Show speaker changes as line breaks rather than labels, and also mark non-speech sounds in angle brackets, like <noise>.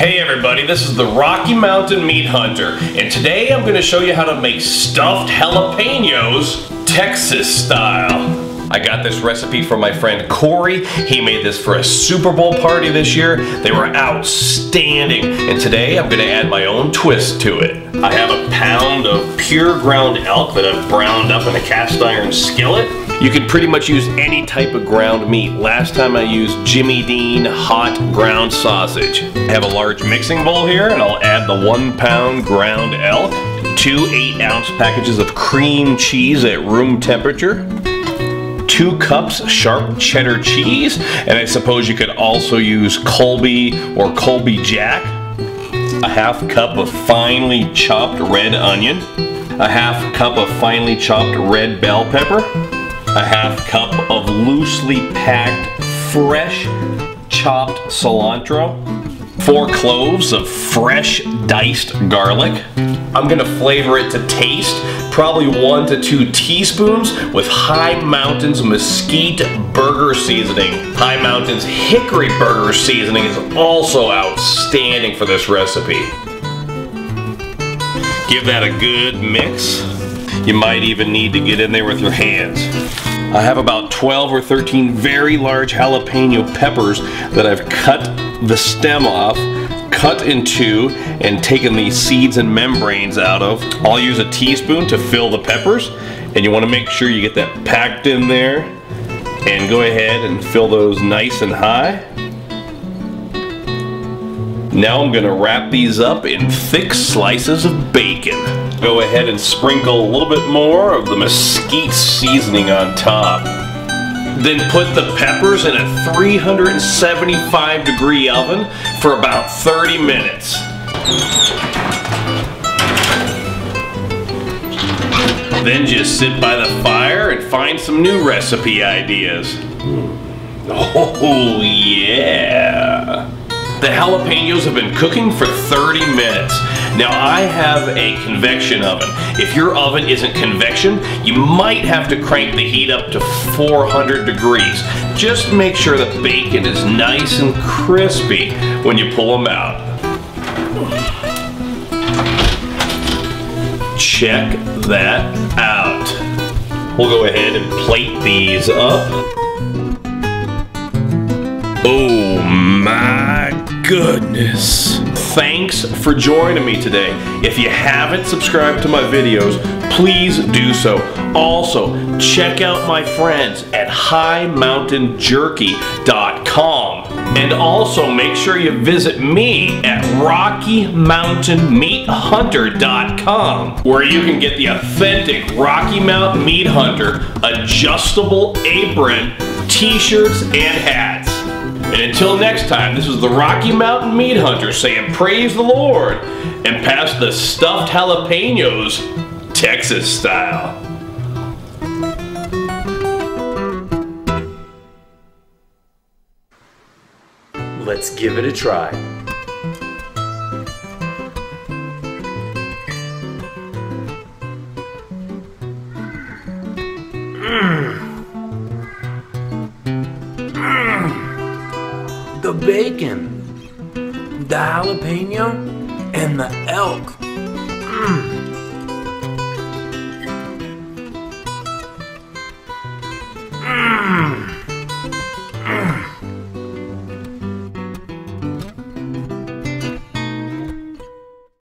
Hey everybody, this is the Rocky Mountain Meat Hunter, and today I'm going to show you how to make stuffed jalapenos Texas style. I got this recipe from my friend Corey. He made this for a Super Bowl party this year. They were outstanding, and today I'm going to add my own twist to it. I have a pure ground elk that I've browned up in a cast iron skillet. You can pretty much use any type of ground meat. Last time I used Jimmy Dean hot ground sausage. I have a large mixing bowl here and I'll add the one pound ground elk, two eight ounce packages of cream cheese at room temperature, two cups sharp cheddar cheese, and I suppose you could also use Colby or Colby Jack, a half cup of finely chopped red onion, a half cup of finely chopped red bell pepper, a half cup of loosely packed fresh chopped cilantro, four cloves of fresh diced garlic. I'm gonna flavor it to taste, probably one to two teaspoons with Hi Mountain's Mesquite Burger Seasoning. Hi Mountain's Hickory Burger Seasoning is also outstanding for this recipe. Give that a good mix. You might even need to get in there with your hands. I have about 12 or 13 very large jalapeno peppers that I've cut the stem off, cut in two, and taken the seeds and membranes out of. I'll use a teaspoon to fill the peppers, and you want to make sure you get that packed in there. And go ahead and fill those nice and high. Now I'm gonna wrap these up in thick slices of bacon. Go ahead and sprinkle a little bit more of the mesquite seasoning on top. Then put the peppers in a 375 degree oven for about 30 minutes. Then just sit by the fire and find some new recipe ideas. <laughs> Oh yeah! The jalapenos have been cooking for 30 minutes. Now I have a convection oven. If your oven isn't convection, you might have to crank the heat up to 400 degrees. Just make sure the bacon is nice and crispy when you pull them out. Check that out. We'll go ahead and plate these up. Oh my goodness. Thanks for joining me today. If you haven't subscribed to my videos, please do so. Also, check out my friends at highmountainjerky.com. And also make sure you visit me at RockyMountainMeatHunter.com where you can get the authentic Rocky Mountain Meat Hunter adjustable apron, t-shirts, and hats. And until next time, this is the Rocky Mountain Meat Hunter saying praise the Lord and pass the stuffed jalapenos Texas style.
Let's give it a try. Mmm. the bacon, the jalapeno, and the elk. Mm. mm.